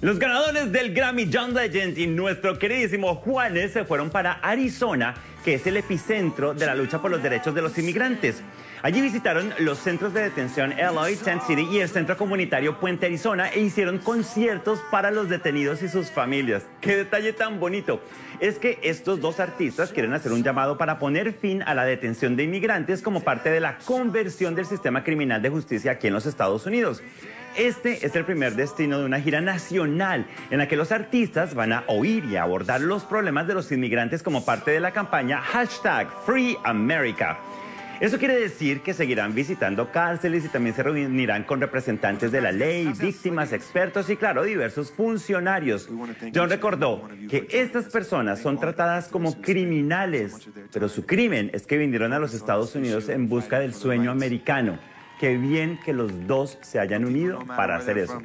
Los ganadores del Grammy John Legend y nuestro queridísimo Juanes se fueron para Arizona, que es el epicentro de la lucha por los derechos de los inmigrantes. Allí visitaron los centros de detención Eloy, Tent City y el centro comunitario Puente Arizona e hicieron conciertos para los detenidos y sus familias. ¡Qué detalle tan bonito! Es que estos dos artistas quieren hacer un llamado para poner fin a la detención de inmigrantes como parte de la conversión del sistema criminal de justicia aquí en los Estados Unidos. Este es el primer destino de una gira nacional en la que los artistas van a oír y abordar los problemas de los inmigrantes como parte de la campaña hashtag Free America. Eso quiere decir que seguirán visitando cárceles y también se reunirán con representantes de la ley, víctimas, expertos y, claro, diversos funcionarios. John recordó que estas personas son tratadas como criminales, pero su crimen es que vinieron a los Estados Unidos en busca del sueño americano. Qué bien que los dos se hayan unido para hacer eso.